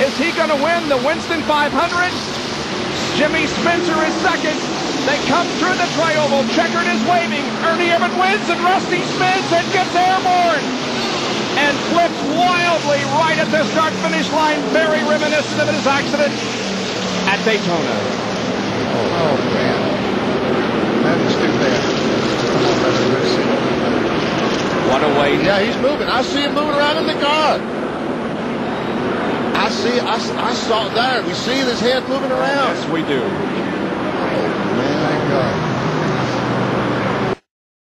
Is he going to win the Winston 500? Jimmy Spencer is second. They come through the tri-oval. Checkered is waving. Ernie Irvan wins, and Rusty spins and gets airborne. And flips wildly right at the start-finish line. Very reminiscent of his accident at Daytona. Oh, man. That is too bad. Come on, brother. Let's see. What a way. Yeah, he's moving. I see him moving around in the car. I see. I, I saw it there. We see his head moving around. Yes, we do.